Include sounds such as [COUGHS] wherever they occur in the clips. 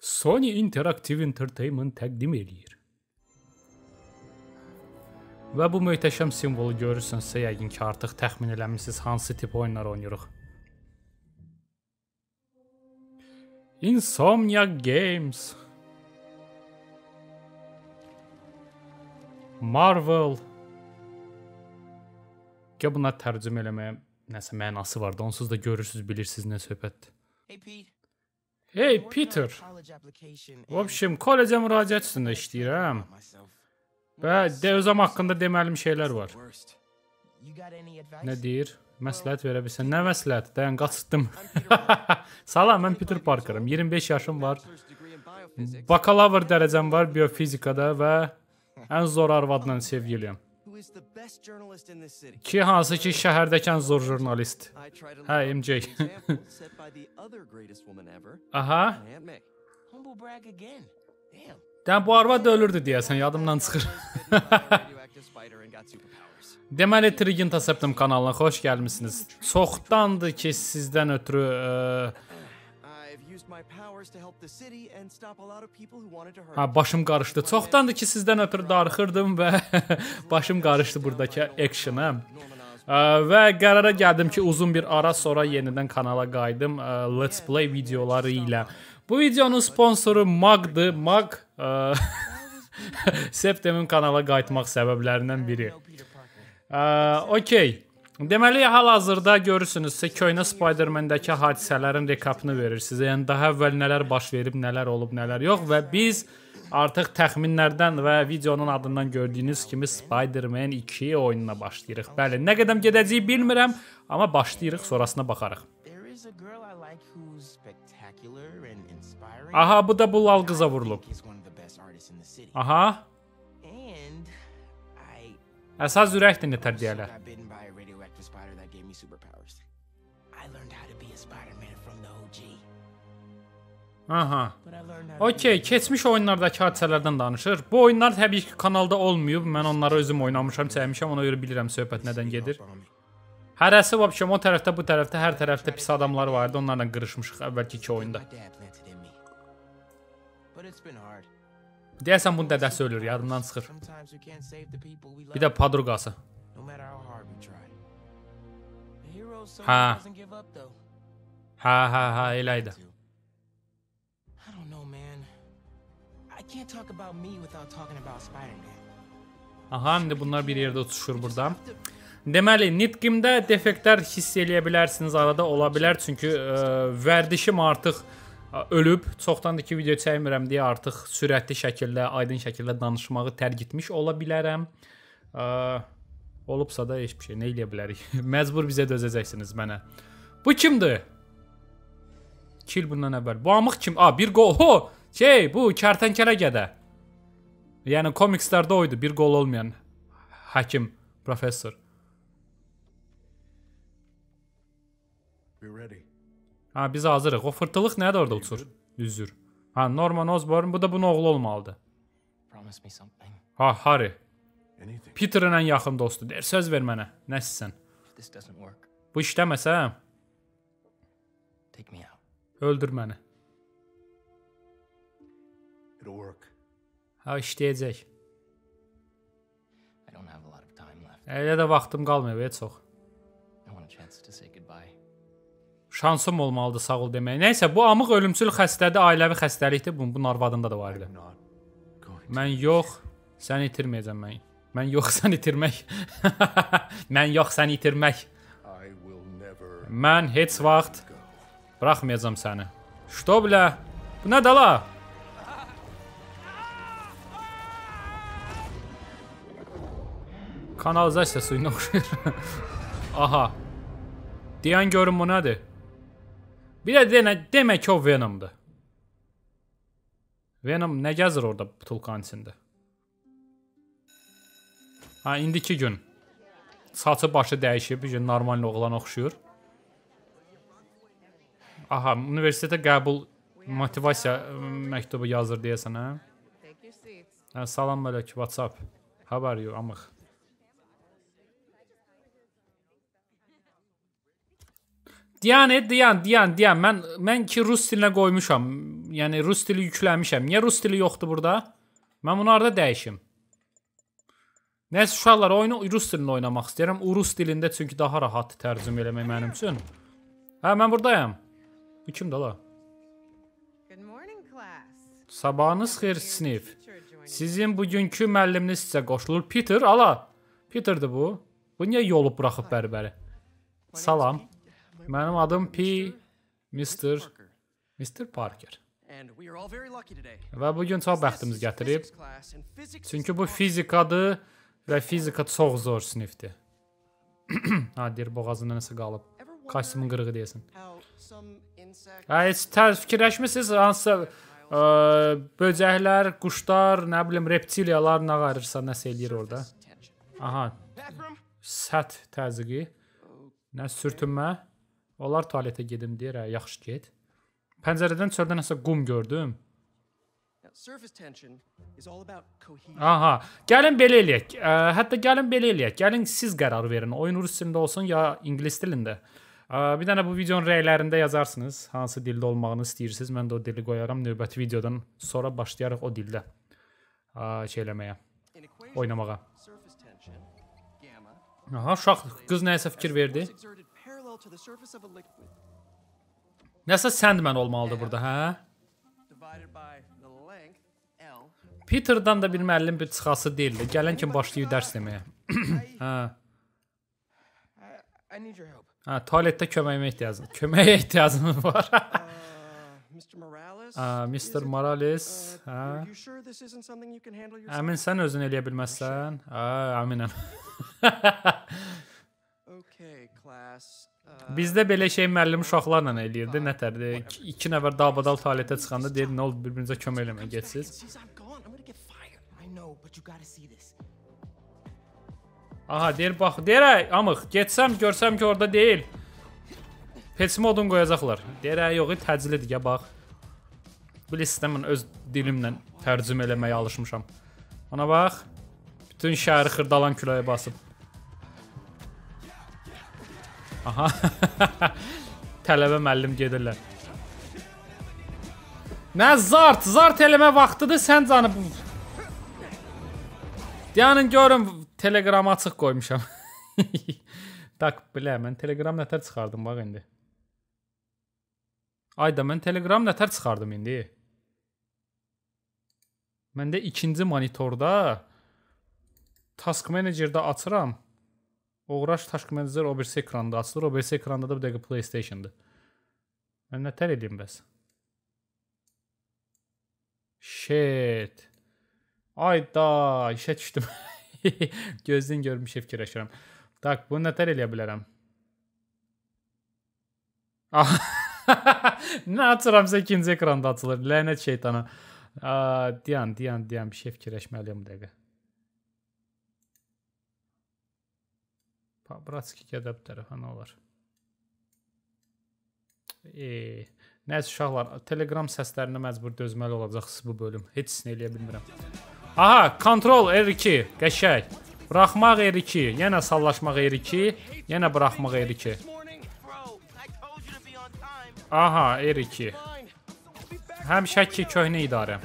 Sony Interactive Entertainment təqdim eləyir. Və bu möhtəşəm simvolu görürsünüzsə, yəqin ki, artıq təxmin eləmisiniz hansı tip oyunlar oynayırıq. Insomnia Games Marvel Gəl buna tərcümə eləməyə nəsə mənası var da, onsuz da görürsüz, bilirsiniz nə söhbətdir. Hey Pete. Hey Peter, В в общем, kollecə müraciət üstündə işləyirəm və də özüm haqqında deməliyim şeylər var. Nə deyir? Məsləhət verə bilsən. Nə məsləhət? Dayan, qaçırdım. [LAUGHS] Salam, mən Peter Parkerım. 25 yaşım var. Bakalavr dərəcəm var biofizikada və ən zor arvadla sevgiliyəm. Ki hansı ki şəhərdəki ən zor jurnalist. Hə, MJ. [LAUGHS] Aha. Humble brag again. Damn. Dən bu arvad ölürdü deyəsən, yadımdan çıxır. Deməli Trigin Taseptim kanalına xoş gəlmisiniz. Çoxdandır ki, sizdən ötürü ə, ha başım qarışdı. Çoxdandır ki, sizdən ötürü darıxırdım və [LAUGHS] başım qarışdı burdakı actiona. Və qərara gəldim ki, uzun bir ara sonra yenidən kanala qayıdım ə, Let's Play videoları ilə. Bu videonun sponsoru Magdır. Mag [LAUGHS] ə, Septemin kanala qayıtmaq səbəblərindən biri. Okey. Deməli hal-hazırda görürsünüzsə köhnə Spider-Man-dəki hadisələrin rekapını verir sizə. Yəni daha əvvəl nələr baş verib, nələr olub, nələr yox və biz artıq təxminlərdən və videonun adından gördüyünüz kimi Spider-Man 2 oyununa başlayırıq. Bəli, nə qədəm gedəcəyi bilmirəm, amma başlayırıq, sonrasına baxarıq. Aha, bu da bu lal qıza vurulub. Aha, əsas ürəkdir nətər deyərlər. Me superpowers. I learned how to be a Spider-Man from the OG. Aha. Okey, keçmiş oyunlardakı hadisələrdən danışır. Bu oyunlar təbii ki, kanalda olmayıb. Mən onları özüm oynamışam, çəkmişəm, ona görə bilirəm söhbət nədən gedir. Hərəsi vəbşəm o tərəfdə, bu tərəfdə, hər tərəfdə pis adamlar var idi. Onlarla qırışmışıq əvvəlki iki oyunda. Deyəsən bunun dədəsi ölür, yadımdan çıxır. Bir də padruqası. no matter how Hə, hə, hə, elə idi. I don't know, man. I can't talk about me without talking about Spider-Man. Aha, indi bunlar bir yerdə uçuşur burada. Deməli, nitqimdə defektlər hiss eləyə bilərsiniz, arada ola bilər, çünki ə, vərdişim artıq ə, ölüb. Çoxdandır ki, video çəkmirəm deyə artıq sürətli şəkildə, aydın şəkildə danışmağı tərk etmiş ola bilərəm. Ə, olubsa da heç bir şey, nə eləyə bilərik? [LAUGHS] Məcbur bizə dözəcəksiniz mənə. Bu kimdir? Kill bundan əvvəl. Bu amıq kim? A, bir gol. Ho! Şey, bu kərtənkələ gədə. Yəni komikslərdə oydu, bir qol olmayan həkim, professor. We're ready. Ha, biz hazırıq. O fırtılıq nədir orada uçur? Üzür. Ha, Norman Osborn, bu da bunun oğlu olmalıdır. Promise me something. Ha, Harry. Peter'ın ən yaxın dostudur. Söz ver mənə. Nəsən? Bu işləməsə, take me out. öldür məni. It'll work. Ha, işləyəcək. I don't have a lot of time left. Elə də vaxtım qalmıyor, heç çox. I want a chance to say goodbye. Şansım olmalıdır sağ ol demək. Nəysə, bu amıq ölümsül xəstədir, ailəvi xəstəlikdir. Bunun, bunun arvadında da var idi. Mən yox, sən itirməyəcəm mən. Mən yox, sən [LAUGHS] itirmək. mən yox, sən itirmək. I will never Mən heç vaxt go. buraxmayacağam səni. Что, bля? Bu nə dala? Kanalizasiya suyuna oxşayır. [LAUGHS] Aha. Deyən görüm bu nədir? Bir də denə, demək ki o Venomdur. Venom nə gəzir orada butulkanın içində? Ha, indiki gün. Saçı başı dəyişib, bir gün normal oğlan oxşuyur. Aha, universitetə qəbul motivasiya məktubu yazır deyəsən, hə? Hə, salam əleykum, WhatsApp. How are you, amıq? Diyan, et, diyan, diyan, diyan. Mən mən ki rus dilinə qoymuşam. yəni rus dili yükləmişəm. Niyə rus dili yoxdur burada? Mən bunu harda dəyişim? Nəsə uşaqlar oyunu rus dilində oynamaq istəyirəm. Rus dilində çünki daha rahat tərcümə eləmək mənim üçün. Hə, mən burdayam. Bu kimdir la? Good morning, class. Sabahınız xeyir sinif. Sizin bugünkü müəlliminiz sizə qoşulur. Peter, ala. Peterdir bu. Bu niyə yolu buraxıb bərbəri? Salam. Mənim adım P. Mr. Mr. Parker. Və bu gün çox bəxtimiz gətirib. Çünki bu fizikadır və fizika çox zor sinifdir. ha, deyir boğazında nəsə qalıb. Kostyumun qırığı deyəsən. Ha, heç tə fikirləşmisiniz hansısa ə, böcəklər, quşlar, nə bilim reptiliyalar nə qarırsa nəsə eləyir orada. Aha, səth təzyiqi, nə sürtünmə. Onlar tualetə gedim deyir, hə, yaxşı get. Pəncərədən çöldə nəsə qum gördüm. Aha, gəlin belə eləyək. Ə, hətta gəlin belə eləyək. Gəlin siz qərar verin. Oyun rus dilində olsun ya ingilis dilində. Ə, bir dənə bu videonun rəylərində yazarsınız hansı dildə olmağını istəyirsiniz. Mən də o dili qoyaram. Növbəti videodan sonra başlayarıq o dildə ə, şey eləməyə, oynamağa. Aha, uşaq qız nəsə fikir verdi. Nəsə Sandman olmalıdır burada, hə? Peterdan da bir müəllim bir çıxası deyildi. Gələn kim başlayır dərs deməyə. [COUGHS] hə. Hə, tualetdə köməyimə ehtiyacım. Köməyə ehtiyacım var. Uh, [LAUGHS] Mr. Morales? Hə. Əmin sən özün eləyə bilməzsən? Hə, əminəm. [LAUGHS] Okay, class. Uh, Bizdə belə şey müəllim uşaqlarla eləyirdi. Nətərdir? İki, iki nəfər dabadal tualetə çıxanda deyir, nə oldu bir-birinizə kömək eləməyə getsiniz. Aha, deyir bax, deyir, "Ay, amıq, getsəm, görsəm ki, orada deyil. Patch modun qoyacaqlar. Deyir, "Ay, yox, təcilidir, ya bax." Bilirsən, mən öz dilimlə tərcümə eləməyə alışmışam. Ona bax. Bütün şəhəri xırdalan küləyə basıb. Aha. [LAUGHS] Tələbə müəllim gedirlər. Nə zart, zart eləmə vaxtıdır sən canı. Dayanın görün Telegramı açıq qoymuşam. [LAUGHS] tak, bilə, mən Telegram nətər çıxardım bax indi. Ayda mən Telegram nətər çıxardım indi. Məndə ikinci monitorda Task Manager-da açıram. Uğraş Task Manager o birisi ekranda açılır, o birisi ekranda da bir dəqiqə PlayStation-dır. Mən nətər edeyim bəs? Shit. Ayda, işə düşdüm. [LAUGHS] Gözdən görmüş fikirləşirəm. Tak, bunu nətər eləyə bilərəm? Ah. [LAUGHS] Nə açıramsa ikinci ekranda açılır. Lənət şeytana. Aa, dayan, dayan, dayan, bir şey fikirləşməliyəm bu dəqiqə. Pabratski gədə bu tərəfə nə olar? E, nəsə uşaqlar, Telegram səslərinə məcbur dözməli olacaqsınız bu bölüm. Heç nə eləyə bilmirəm. Aha, kontrol R2, qəşəng. Buraxmaq R2, yenə sallaşmaq R2, yenə buraxmaq R2. Morning, bro. I told you to be on time. Aha, R2. Fine. Həmişəki köhnə idarə.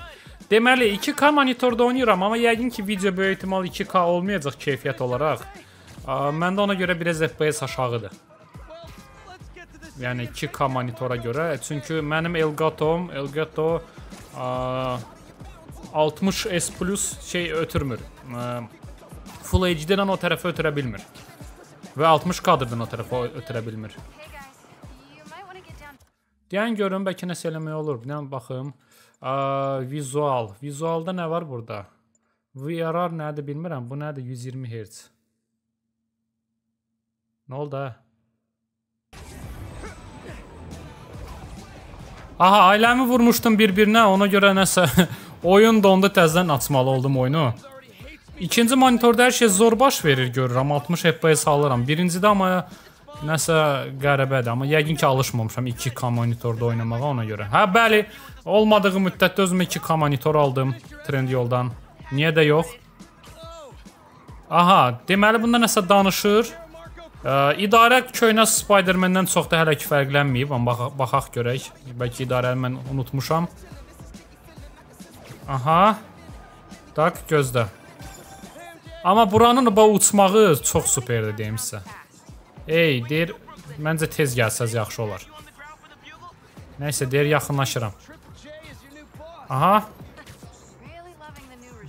Deməli 2K monitorda oynayıram, amma yəqin ki video böyük ehtimal 2K olmayacaq keyfiyyət olaraq. Məndə ona görə biraz FPS aşağıdır. Yəni 2K monitora görə. Çünki mənim Elgatom, Elgato aa, 60S plus şey ötürmür. Full HD-dən o tərəfə ötürə bilmir. Və 60 kadrdan o tərəfə ötürə bilmir. Deyən görün bəlkə nəsə eləmək olur. Bir dənə baxım. Aa, vizual. Vizualda nə var burada? VRR nədir bilmirəm. Bu nədir? 120 Hz. Nə oldu? ha? Aha, ailəmi vurmuşdum bir-birinə. Ona görə nəsə [LAUGHS] oyun dondu təzədən açmalı oldum oyunu. İkinci monitorda hər şey zor baş verir görürəm. 60 FPS alıram. Birincidə amma nəsə qəribədir, amma yəqin ki alışmamışam 2K monitorda oynamağa ona görə. Hə, bəli, olmadığı müddətdə özümə 2K monitor aldım Trendyoldan. Niyə də yox? Aha, deməli bunda nəsə danışır. Ə, idarə köhnə Spider-Man-dən çox da hələ ki fərqlənməyib, amma bax baxaq görək. Bəlkə idarəni mən unutmuşam. Aha. Tak, gözlə. Amma buranın bu uçmağı çox superdir deyim sizə. Ey, deyir, məncə tez gəlsəz yaxşı olar. Nəysə, deyir, yaxınlaşıram. Aha,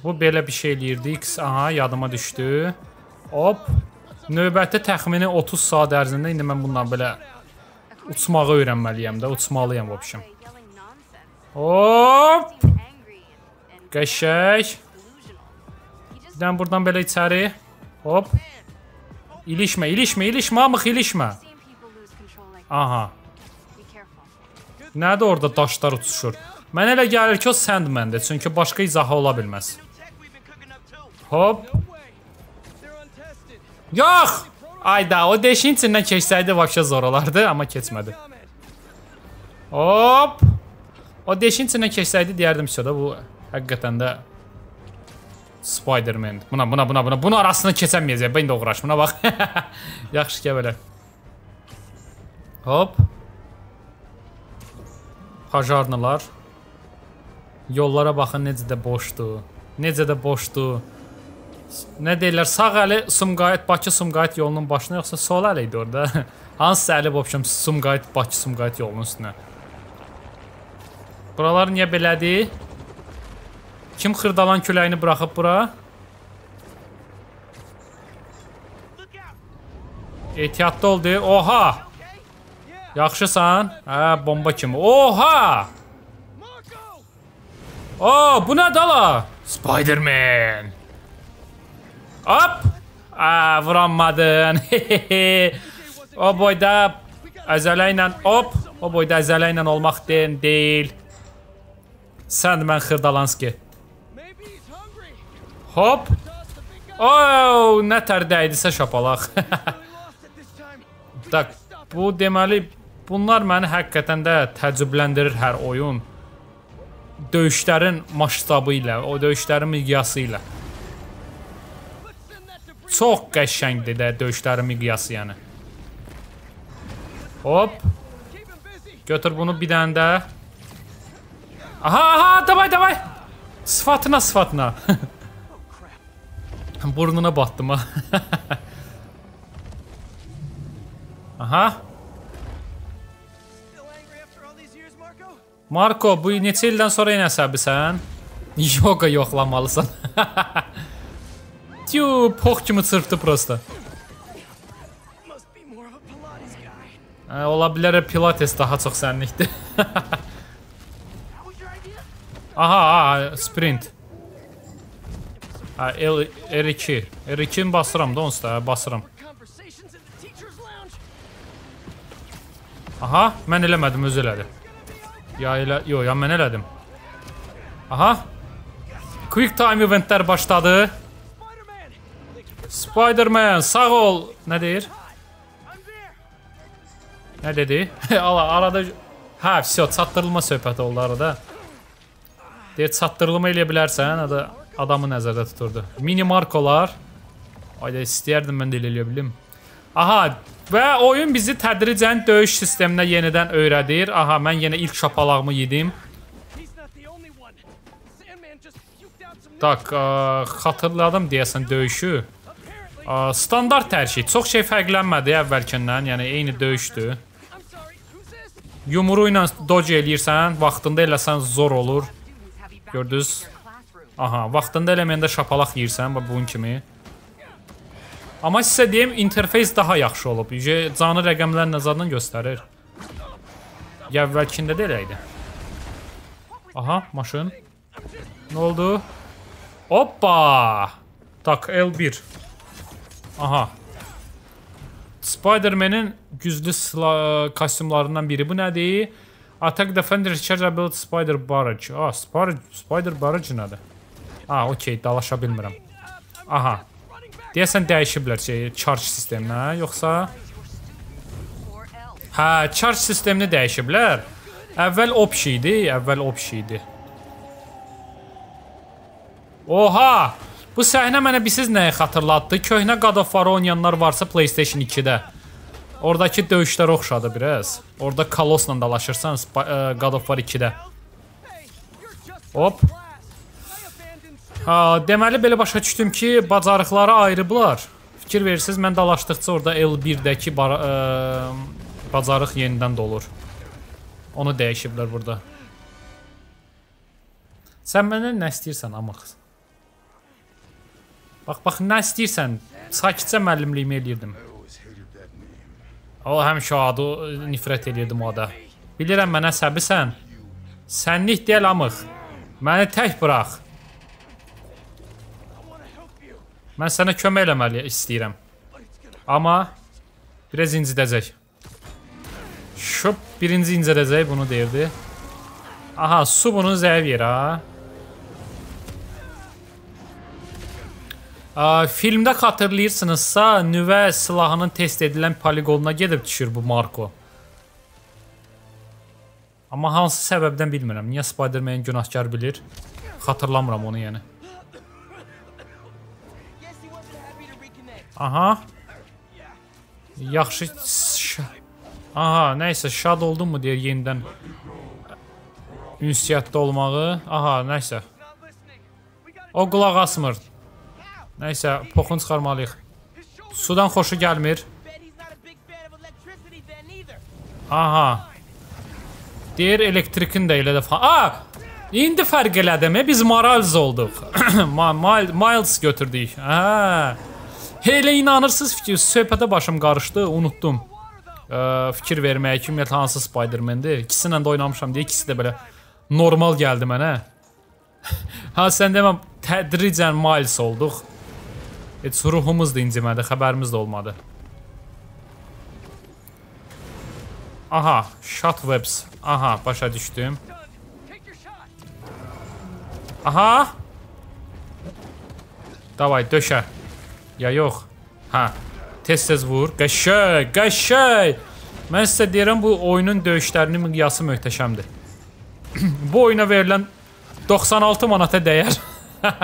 bu belə bir şey eləyirdi. X, aha, yadıma düşdü. Hop. Növbəti təxmini 30 saat ərzində indi mən bundan belə uçmağı öyrənməliyəm də, uçmalıyam vəbşim. Hop! Just Birdən buradan belə içəri. Hop. İlişmə, ilişmə, ilişmə, amıq ilişmə. Aha. Nədir orada daşlar uçuşur? Mən elə gəlir ki, o Sandman-dir, çünki başqa izahı ola bilməz. Hop. Yox! Ayda, o deşin içindən keçsəydi vəbşə zor olardı, amma keçmədi. Hop! O deşin içindən keçsəydi deyərdim ki, da bu həqiqətən də Spider-Man. Buna, buna, buna, buna. Bunun arasını keçəməyəcək. Ben də uğraş. Buna bax. Yaxşı ki belə. Hop. Pajarnalar. Yollara baxın necə də boşdur. Necə də boşdur. Nə deyirlər? Sağ əli Sumqayıt Bakı Sumqayıt yolunun başına yoxsa sol əli idi orada? [LAUGHS] Hansı əli vəbşəm Sumqayıt Bakı Sumqayıt yolunun üstünə? Buralar niyə belədir? Kim xırdalan küləyini buraxıb bura? Ehtiyatlı ol deyir. Oha! Yaxşısan? Hə, bomba kimi. Oha! Oo, bu nə dala? Spider-Man. Hop! Aa, vuranmadın. [LAUGHS] o boyda əzələ ilə hop, o boyda əzələ ilə olmaq deyil. Sən mən Xırdalanski. Hop! Oo, nə tər dəydisə şapalaq. [LAUGHS] Tak, bu deməli bunlar məni həqiqətən də təəccübləndirir hər oyun. Döyüşlərin masştabı ilə, o döyüşlərin miqyası ilə. Çox qəşəngdir də döyüşlərin miqyası yəni. Hop, götür bunu bir dənə də. Aha, aha, davay, davay. Sıfatına, sıfatına. [LAUGHS] Burnuna battım ha. aha. Marco, bu neçə ildən sonra yenə əsəbisən? Yoga yoxlamalısan. [LAUGHS] Tyu, pox kimi çırpdı prosta. Hə, ola bilər Pilates daha çox sənlikdir. [LAUGHS] Aha, aha, sprint. Ha, L R2. R2-ni basıram da onsuz da, hə, basıram. Conversations in the teacher's lounge. Aha, mən eləmədim, özü elədi. Ya elə, yo, ya mən elədim. Aha. Quick time eventlər başladı. Spider-Man. Spider-Man, sağ ol. Nə deyir? I'm there. Nə dedi? [LAUGHS] Ala arada Hə, vəsə çatdırılma söhbəti oldu arada. Deyir çatdırılma eləyə bilərsən, ada adamı nəzərdə tuturdu. Mini markolar. Ayda istəyərdim mən də elə eləyə bilim. Aha, və oyun bizi tədricən döyüş sisteminə yenidən öyrədir. Aha, mən yenə ilk şapalağımı yedim. He's not the only one. Sandman just puked out some Tak, ə, xatırladım deyəsən döyüşü. Apparently. Ə, standart hər şey. Çox şey fərqlənmədi əvvəlkindən, yəni eyni döyüşdür. I'm sorry. Who's this? Yumru ilə dodge eləyirsən, vaxtında eləsən zor olur. Students have you back Gördünüz? Aha, vaxtında eləməyəndə şapalaq yeyirsən, bax bunun kimi. Amma sizə deyim, interfeys daha yaxşı olub. Yüce canı rəqəmlərlə zaten göstərir. Ya əvvəlkində də elə idi. Aha, maşın. Nə oldu? Hoppa! Tak, L1. Aha. Spider-Man-in güclü kostyumlarından biri bu nədir? Attack Defender Rechargeable Spider Barrage. Ah, Spider Spider Barrage nədir? Ah, okey, dalaşa bilmirəm. Aha. Deyəsən dəyişiblər şey, charge sisteminə, yoxsa. Hə, charge sistemini dəyişiblər. Əvvəl option idi, əvvəl option idi. Oha! Bu səhnə mənə bilirsiz nəyi xatırlatdı? Köhnə God of War oynayanlar varsa PlayStation 2-də. Oradakı döyüşlər oxşadı biraz. Orada Kalosla dalaşırsan e, God of War 2-də. Hop. Ha, deməli belə başa düşdüm ki, bacarıqları ayrıblar. Fikir verirsiniz, mən dalaşdıqca orada L1-dəki bar- ə, bacarıq yenidən dolur. Onu dəyişiblər burada. Sən məndən nə istəyirsən amıq? Bax, bax, nə istəyirsən? Sakitcə müəllimliyimi eləyirdim. O həmişə adı nifrət eləyirdim o ada. Bilirəm mənə səbisən. Sənlik deyil amıq. Məni tək burax. Mən sənə kömək eləməli istəyirəm. Amma biraz incidəcək. Şup birinci incidəcək bunu deyirdi. Aha, su bunu zəif yer ha. Aa, filmdə xatırlayırsınızsa, nüvə silahının test edilən poligonuna gedib düşür bu Marko. Amma hansı səbəbdən bilmirəm. Niyə Spider-Man günahkar bilir? Xatırlamıram onu yəni. Aha. Yaxşı. Aha, nəysə şad oldum mu deyə yenidən ünsiyyətdə olmağı. Aha, nəysə. O qulaq asmır. Nəysə, poxun çıxarmalıyıq. Sudan xoşu gəlmir. A. Aha. Deyir elektrikin də elə də falan. Aa! İndi fərq elədim. Biz Morales olduq. [COUGHS] Miles götürdük. Hə. Elə inanırsınız fikir, söhbətə başım qarışdı, unutdum. Ə, fikir verməyə ki, ümumiyyətlə hansı Spider-Man-dir? İkisi ilə də oynamışam deyə ikisi də belə normal gəldi mənə. [LAUGHS] ha sən deməm tədricən Miles olduq. Heç ruhumuz da incimədi, xəbərimiz də olmadı. Aha, shot webs. Aha, başa düşdüm. Aha. Davay, döşə. Ya yox. Hə. Tez-tez vur. Qəşəng, qəşəng. Mən sizə deyirəm bu oyunun döyüşlərinin miqyası möhtəşəmdir. [CLEARS THROAT] bu oyuna verilən 96 manata dəyər. [LAUGHS]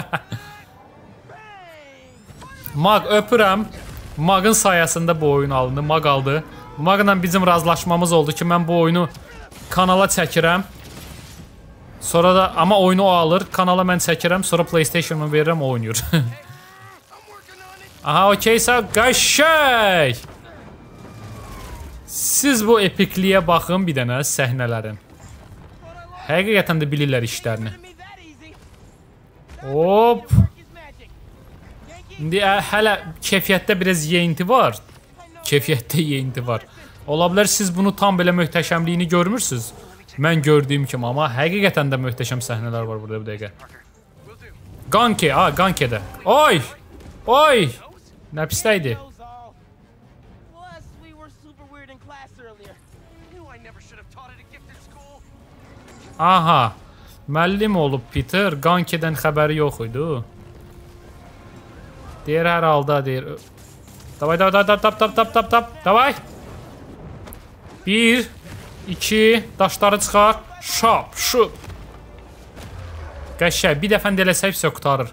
Mag öpürəm. Magın sayəsində bu oyun alındı. Mag aldı. Magla bizim razılaşmamız oldu ki, mən bu oyunu kanala çəkirəm. Sonra da amma oyunu o alır, kanala mən çəkirəm, sonra PlayStation-ı verirəm, o oynayır. [LAUGHS] Aha, okeysə, qəşəng. Siz bu epikliyə baxın bir dənə səhnələrin. Həqiqətən də bilirlər işlərini. Hop. İndi hələ keyfiyyətdə biraz yeyinti var. Keyfiyyətdə yeyinti var. Ola bilər siz bunu tam belə möhtəşəmliyini görmürsüz. Mən gördüyüm kimi, amma həqiqətən də möhtəşəm səhnələr var burada bir dəqiqə. Ganke, ha, Gankedə. Oy! Oy! Nə pisdəydi. Knows all. Plus, we were super weird in class earlier. Knew I never should have taught at a gifted school. Aha. Müəllim olub Peter, Gankedən xəbəri yox idi. Deyir hər halda deyir. Davay davay davay tap tap tap tap tap. Davay. 1 2 daşları çıxar. Şap, şup. Qəşəng. Bir dəfə də eləsək vəsə qutarır.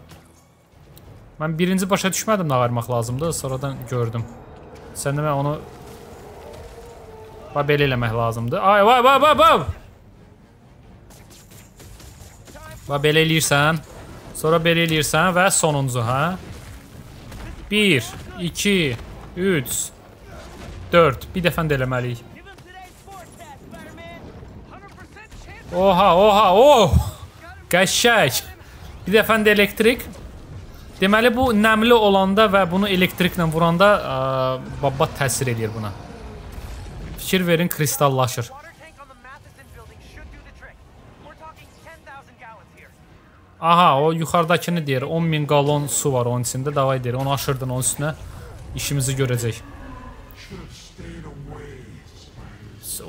Mən birinci başa düşmədim nə varmaq lazımdı, sonradan gördüm. Sən də mən onu Bax belə eləmək lazımdır. Ay, vay, vay, vay, vay. Bax belə eləyirsən. Sonra belə eləyirsən və sonuncu, hə? 1 2 3 4 bir dəfə də eləməliyik. Give him today's forecast, Spider-Man. Oha, oha, oh! Qəşəng. Bir dəfə də elektrik. Deməli bu nəmli olanda və bunu elektriklə vuranda ə, baba təsir eləyir buna. Fikir verin kristallaşır. 10,000. Aha, o yuxarıdakını deyir. 10 min galon su var onun içində. Davay deyir. Onu aşırdın onun üstünə. İşimizi görəcək.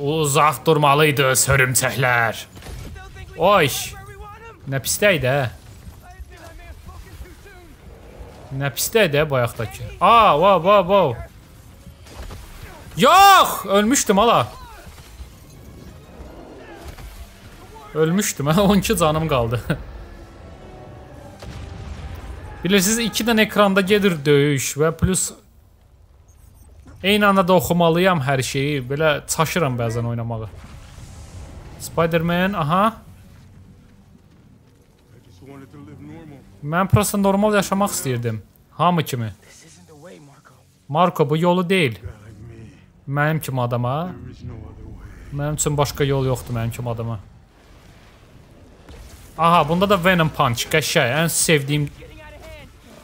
Uzaq durmalıydı hörümçəklər. Oy, nə pisdəydi hə? Nə pisdəydi hə bayaqdakı. Aa, va, va, va. Yox, ölmüşdüm hala. Ölmüşdüm hə, [LAUGHS] 12 canım qaldı. [LAUGHS] Bilirsiniz, iki dənə ekranda gedir döyüş və plus eyni anda da oxumalıyam hər şeyi. Belə çaşıram bəzən oynamağı. Spider-Man, aha. Mən prosta normal yaşamaq istəyirdim. Hamı kimi. Marco bu yolu deyil. Mənim kimi adama. Mənim üçün başqa yol yoxdur mənim kimi adama. Aha, bunda da Venom Punch qəşəng. Ən sevdiyim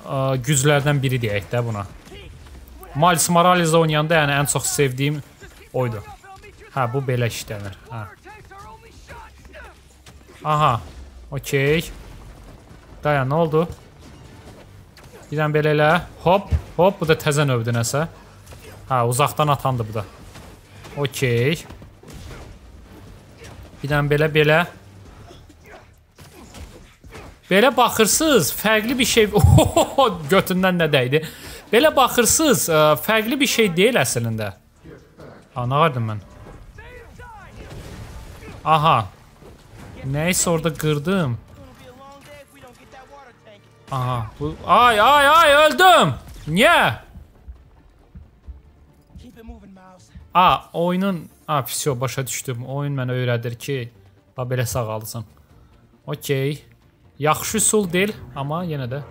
ə, güclərdən biri deyək də buna. Miles Morales oynayanda yəni ən çox sevdiyim oydu. Hə, bu belə işlənir. Hə. Aha. Okey. Dayan, nə oldu? Bir dənə belə elə. Hop, hop, bu da təzə növdür nəsə. Hə, uzaqdan atandı bu da. Okey. Bir dənə belə belə. Belə baxırsınız, fərqli bir şey [LAUGHS] Ohoho, götündən nə dəydi? Belə baxırsınız, ə, fərqli bir şey deyil əslində. Ha, nə vardım mən? Aha. Nəysə orada qırdım. Aha. Bu ay ay ay öldüm. Miles. A, oyunun A, fisyo başa düşdüm. Oyun mənə öyrədir ki, bax belə sağalsan. Okey. Yaxşı üsul deyil, amma yenə də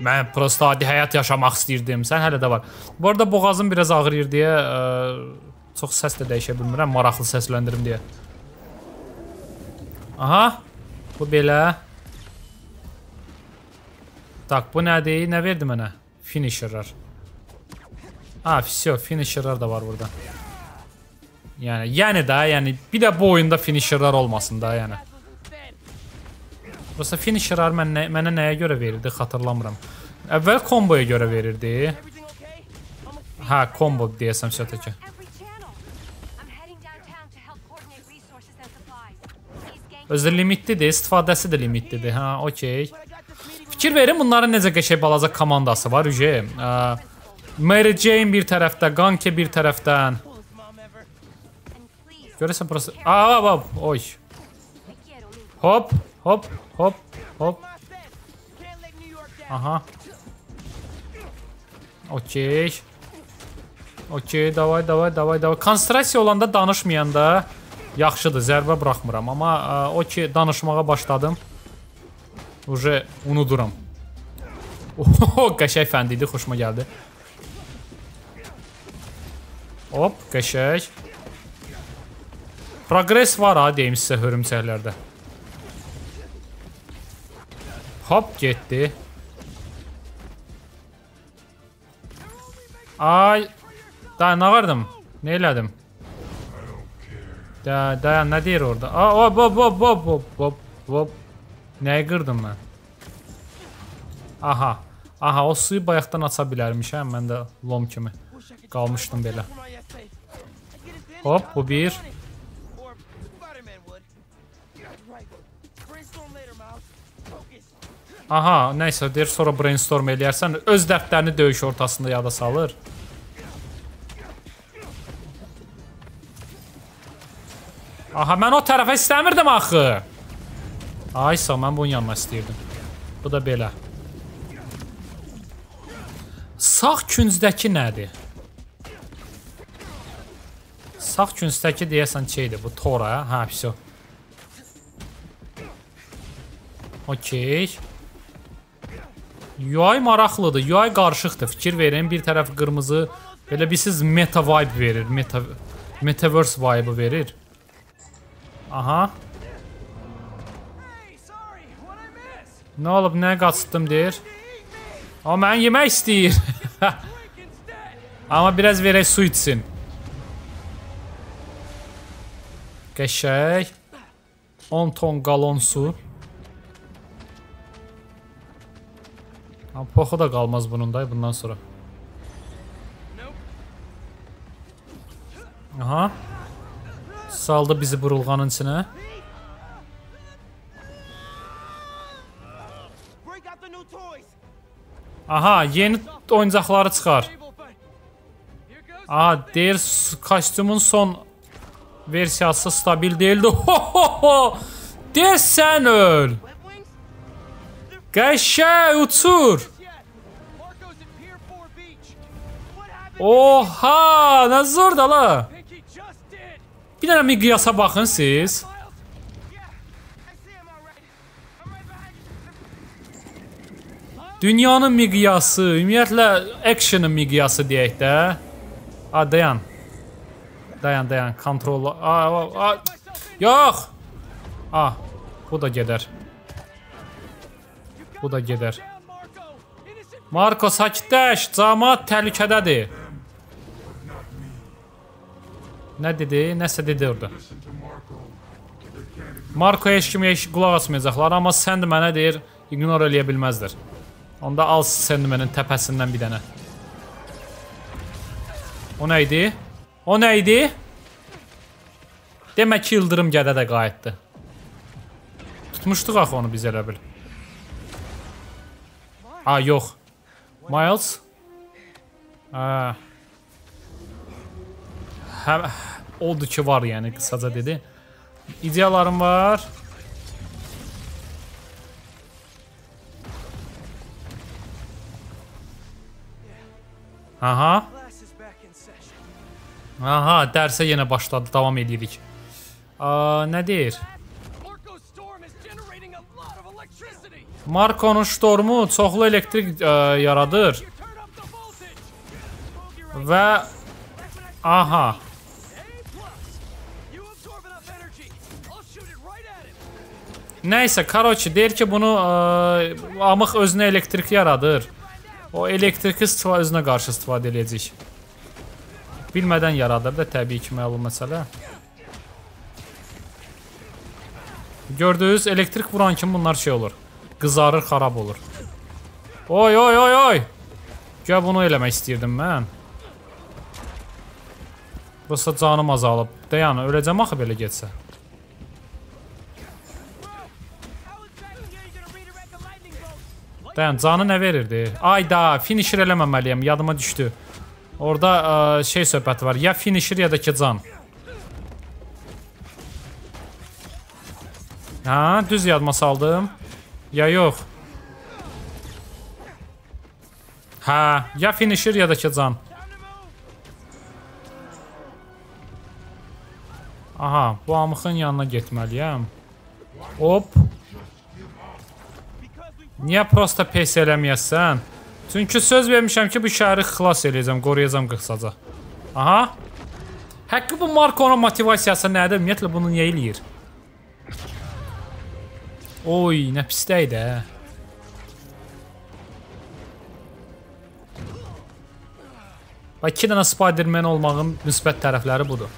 mən prosta adi həyat yaşamaq istirdim. Sən hələ də var. Bu arada boğazım biraz ağrıyır deyə ə, çox səs də dəyişə bilmirəm, maraqlı səsləndirim deyə. Aha. Bu belə. Tak, bu nədir? Nə verdi mənə? Finisherlar. Ha, fisyo, finisherlar da var burada. Yəni, yəni də, yəni bir də bu oyunda finisherlar olmasın da, yəni. Prosta finisherlar mən nə, mənə nəyə görə verirdi, xatırlamıram. Əvvəl komboya görə verirdi. Hə, kombo deyəsəm gang Özü limitlidir, istifadəsi də limitlidir. Hə, okey. Fikir verin bunların necə qəşəng balaca komandası var, üje. Mary Jane bir tərəfdə, Ganke bir tərəfdən. Görəsən prosta... Aa, bab, oy. Hop, hop, hop, hop. Aha. Okey. Okey, davay, davay, davay, davay. Konsentrasiya olanda danışmayanda yaxşıdır, zərbə buraxmıram. Amma ə, o ki danışmağa başladım. Uje unuduram. Oho, qəşəng fənd idi, xoşuma gəldi. Hop, qəşəng. Progress var ha, deyim sizə hörümçəklərdə. Hop, getdi. Ay. Daha nə vardım? Nə elədim? Da, dayan, nə deyir orada? Hop, hop, hop, hop, hop, hop, hop. Nəyi qırdım mən? Aha. Aha, o suyu bayaqdan aça bilərmişəm. Mən də lom kimi qalmışdım belə. For my essay. I get his Hop, bu bir. Or Spider-Man would. Right. Brainstorm later, Miles. Focus. Aha, nəysə, deyir sonra brainstorm eləyərsən, öz dəftərini döyüş ortasında yada salır. Aha, mən o tərəfə istəmirdim axı. Aysa, mən bunun yanına istəyirdim. Bu da belə. Sağ küncdəki nədir? Sağ küncdəki deyəsən şeydir, bu Tora, hə, vəsə. Okey. UI maraqlıdır. UI qarışıqdır. Fikir verin, bir tərəf qırmızı, belə bilsiz meta vibe verir, meta metaverse vibe verir. Aha. Nə olub, nə qaçdım deyir. O mən yemək istəyir. [LAUGHS] Amma biraz verək su içsin. Qəşəng. 10 ton qalon su. Amma poxu da qalmaz bunun da bundan sonra. Aha. Saldı bizi burulğanın içinə. Aha, yeni oyuncaqları çıxar. Table fight. Here goes. Aha, deyir s- kostyumun son versiyası stabil değildi. [LAUGHS] Ho ho ho. De sen öl. Web wings? They're Qəşəng uçur. Yet. Marco's at Pier 4 Beach. What happened? Oha, nə zorda la. think he just did. Bir dənə miqyasa baxın siz. Miles? Yeah, I see him already. I'm right behind you. Dünyanın miqyası, ümumiyyətlə actionın miqyası deyək də. A, dayan. Dayan, dayan. Kontrol. A, a, a. Yox. A, bu da gedər. Bu da gedər. Marko sakitləş. Cəmaət təhlükədədir. Nə dedi? Nəsə dedi orada. Marko heç kimə heç qulaq asmayacaqlar, amma sən də mənə deyir, ignor eləyə bilməzlər. Onda al Sandman'ın təpəsindən bir dənə. O nə idi? O nə idi? Demək ki, Yıldırım gədə də qayıtdı. Tutmuşduq axı onu biz elə bil. A, yox. Miles? Ha. Həm oldu ki var yəni qısaca dedi. İdeyalarım var. Aha. Aha, dərsə yenə başladı, davam edirik. Aa, nə deyir? Markonun ştormu çoxlu elektrik ə, yaradır. Və aha. Nəysə, karoçi deyir ki, bunu e, ə, amıq özünə elektrik yaradır. O elektriki istifa özünə qarşı istifadə edəcək. Bilmədən yaradır da təbii ki, məlum məsələ. Gördünüz, elektrik vuran kimi bunlar şey olur. Qızarır, xarab olur. Oy, oy, oy, oy. Gəl bunu eləmək istəyirdim mən. Burası canım azalıb. Dayan, öləcəm axı belə getsə. Dayan, canı nə verirdi? Ayda, finisher eləməməliyəm, yadıma düşdü. Orada ə, şey söhbəti var. Ya finisher ya da ki can. Ha, düz yadıma saldım. Ya yox. Ha, ya finisher ya da ki can. Aha, bu amıxın yanına getməliyəm. Hop. Niyə prosta pes eləməyəsən? Çünki söz vermişəm ki, bu şəhəri xilas eləyəcəm, qoruyacam qısaca. Aha. Həqqı bu Markonun motivasiyası nədir? Ümumiyyətlə bunu niyə eləyir? Oy, nə pisdə idi hə. Bax, iki dənə Spider-Man olmağın müsbət tərəfləri budur.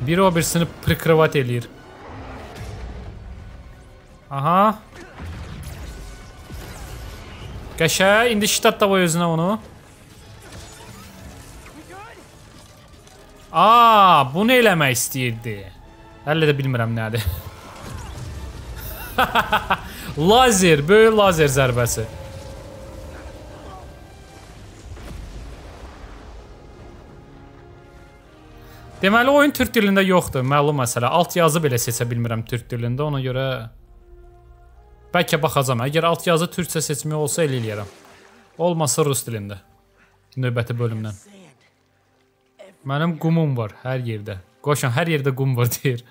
Biri o birisini prikrivat eləyir. Aha. Qəşə, indi ştat da qoy özünə onu. Aa, bunu eləmək istəyirdi. Hələ də bilmirəm nədir. [LAUGHS] lazer, böyük lazer zərbəsi. Deməli oyun türk dilində yoxdur, məlum məsələ. Alt yazı belə seçə bilmirəm türk dilində, ona görə bəlkə baxacağam. Əgər alt yazı türkcə seçmək olsa elə eləyərəm. Olmasa rus dilində. Növbəti bölümdən. Mənim qumum var hər yerdə. Qoşun, hər yerdə qum var [LAUGHS] deyir.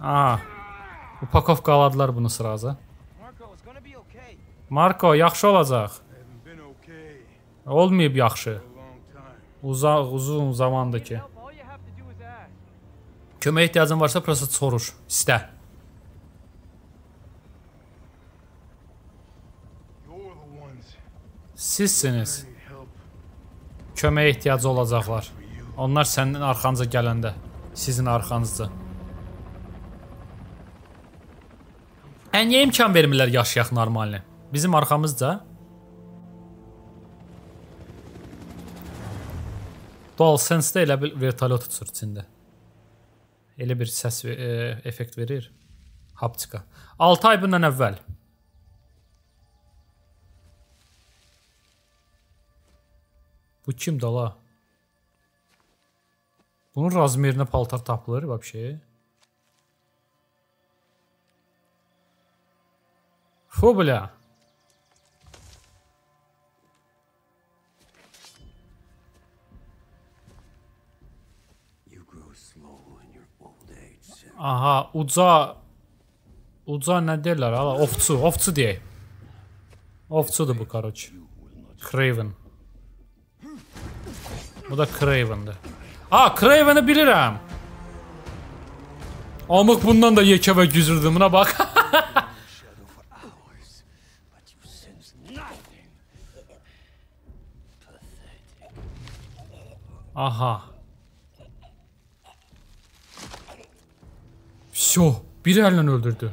Aa. Upakovkaladılar bunu sıraza. Marko, yaxşı olacaq. Olmayıb yaxşı. Uzaq, uzun zamandır ki. Kömək ehtiyacın varsa prosta soruş, istə. Sizsiniz. Köməyə ehtiyacı olacaqlar. Onlar sənin arxanca gələndə, sizin arxanızca. Hə, niyə imkan vermirlər yaşayaq normalni? Bizim arxamızca. DualSense-də elə bir vertolyot uçur içində Elə bir səs e, effekt verir. Haptika. 6 ay bundan əvvəl. Bu kimdir la? Bunun razmerinə paltar tapılır вообще. Фу, бля. Aha, uca uca nə deyirlər? Hala, ovçu, ovçu deyək. Ovçudur bu karoç. Craven. Bu da Craven'dır. Ha, Craven'ı bilirəm. Amıq bundan da yekə və güzürdüm. Buna bax. [LAUGHS] Aha. Всё, bir əllə öldürdü.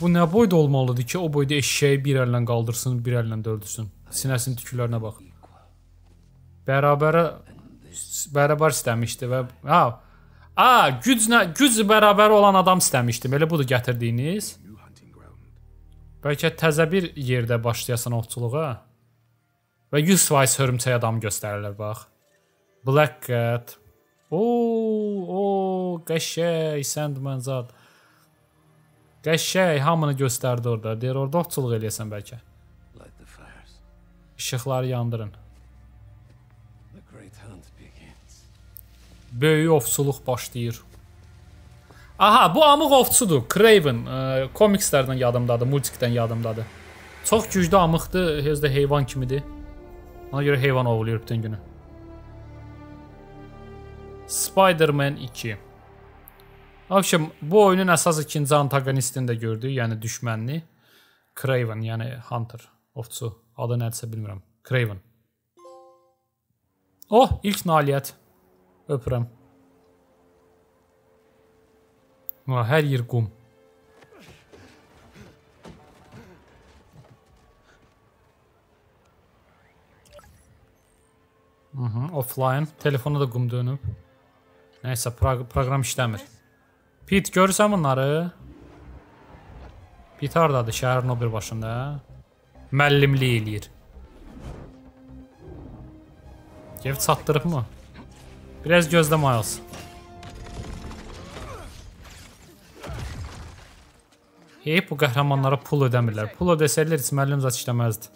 Bu nə boyda olmalıdır ki, o boyda eşeği bir əllə qaldırsın, bir əllə də öldürsün. Sinəsinin tükürlərinə bax. Bərabərə bərabər istəmişdi və ha A, güclə güc bərabər olan adam istəmişdim. Elə budur gətirdiyiniz. Bəlkə təzə bir yerdə başlayasan ovçuluğa. Və 100% hörümçək adam göstərirlər bax. Black Cat. Oo, o, qəşəng Sandman zad. Qəşəng hamını göstərdi orada. Deyir orada ovçuluq eləyəsən bəlkə. İşıqları yandırın. Böyük ovçuluq başlayır. Aha, bu amıq ovçudur. Craven, ə, komikslərdən yadımdadır, multikdən yadımdadır. Çox güclü amıqdır, heç də heyvan kimidir. Ona görə heyvan ovlayır bütün günü. Spider-Man 2. Abşım, bu oyunun əsas ikinci antagonistini də gördük, yəni düşmənini. Craven, yəni Hunter, ovçu. Adı nədirsə bilmirəm. Craven. Oh, ilk nailiyyət. Öpürəm. Ha, hər yer qum. Mhm, offline. Telefona da qum dönüb. Nəysə, pro proqram işləmir. Pit, görürsən bunları? Pit hardadır? Şəhərin o bir başında. Müəllimlik eləyir. Ev çatdırıb mı? Biraz gözlə Miles. Heyb bu qəhrəmanlara pul ödəmirlər. Pul ödəsələr heç müəllim zət işləməzdi.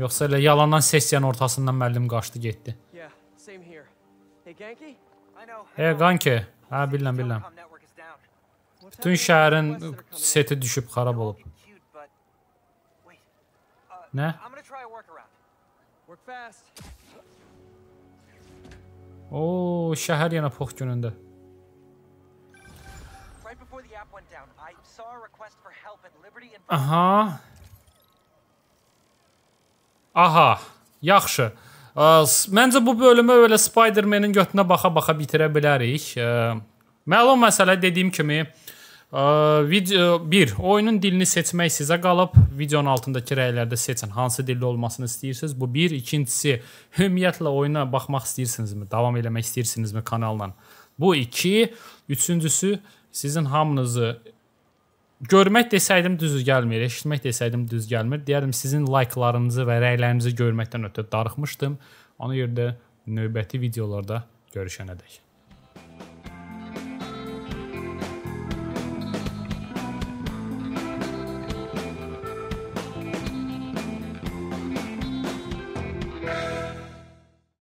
Yoxsa elə yalandan sessiyanın ortasından müəllim qaçdı getdi. Yeah, same here. Hey, Genki? I know. E qanki. Hə bilirəm, bilirəm. Telecom network is down. What's Bütün happening şəhərin with the West that are coming in? seti düşüb xarab olub. Cute, but wait. Nə? I'm gonna try a workaround. Work fast. Oo, şəhər yenə pox günündə. Right before the app went down, I saw a request for help at Liberty and Aha. Aha. Yaxşı. Məncə bu bölümü elə Spider-Man-in götünə baxa-baxa bitirə bilərik. Məlum məsələ dediyim kimi ə, video 1 oyunun dilini seçmək sizə qalıb. Videonun altındakı rəylərdə seçin hansı dildə olmasını istəyirsiniz. Bu bir, ikincisi ümumiyyətlə oyuna baxmaq istəyirsinizmi, davam eləmək istəyirsinizmi kanalla. Bu 2, üçüncüsü sizin hamınızı görmək desəydim düz gəlmir, eşitmək desəydim düz gəlmir. Deyərdim sizin likelarınızı və rəylərinizi görməkdən ötürü darıxmışdım. Ona görə də növbəti videolarda görüşənədək.